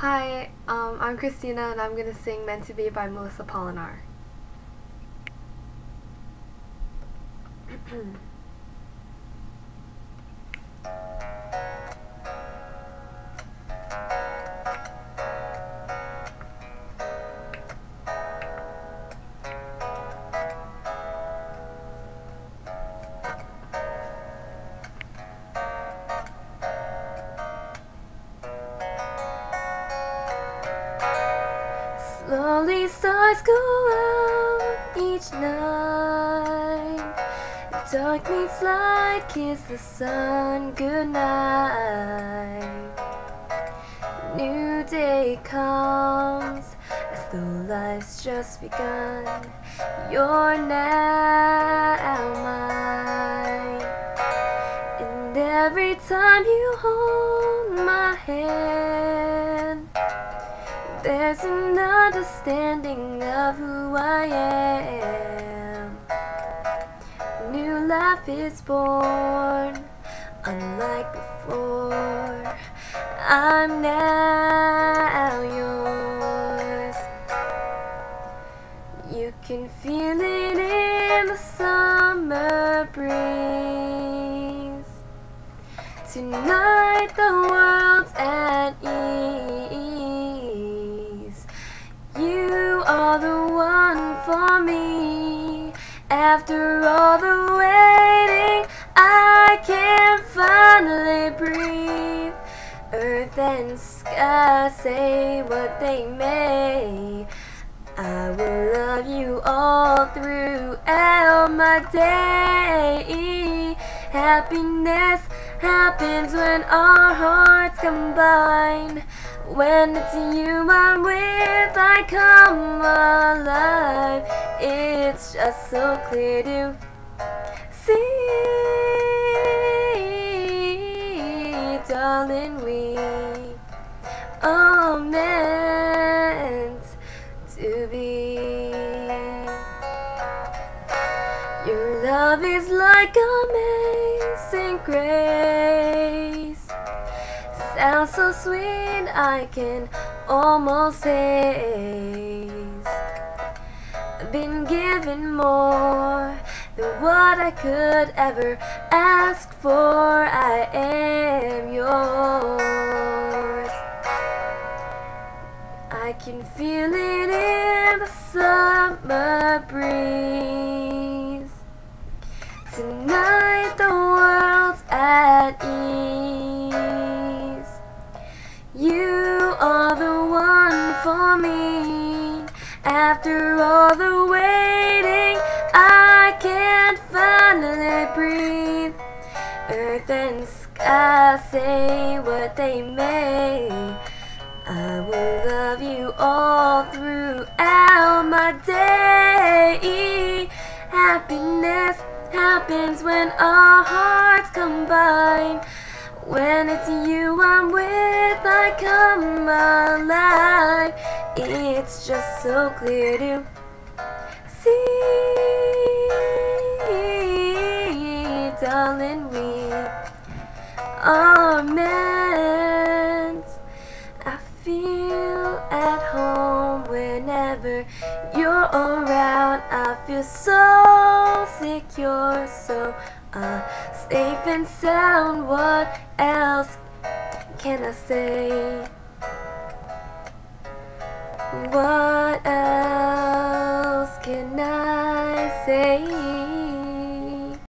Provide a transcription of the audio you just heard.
Hi, um, I'm Christina and I'm going to sing Meant to Be by Melissa Polinar. Slowly stars go out each night. Dark meets light, kiss the sun goodnight. New day comes as though life's just begun. You're now mine. And every time you hold my hand, there's an understanding of who I am. New life is born, unlike before. I'm now yours. You can feel it in the summer breeze. Tonight the world's for me. After all the waiting, I can finally breathe. Earth and sky say what they may. I will love you all throughout my day. Happiness happens when our hearts combine. When it's you I'm with, I come alive. It's just so clear to see, darling, we are meant to be. Your love is like amazing grace. So sweet, I can almost taste. I've been given more than what I could ever ask for. I am yours. I can feel it in the summer breeze. After all the waiting, I can't finally breathe. Earth and sky say what they may. I will love you all throughout my day. Happiness happens when our hearts combine. When it's you I'm with, I come alive. It's just so clear to see, darling, we are meant. I feel at home you're around. I feel so secure, so uh, safe and sound. What else can I say? What else can I say?